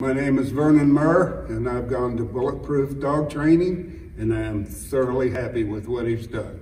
My name is Vernon Murr, and I've gone to Bulletproof Dog Training, and I am thoroughly happy with what he's done.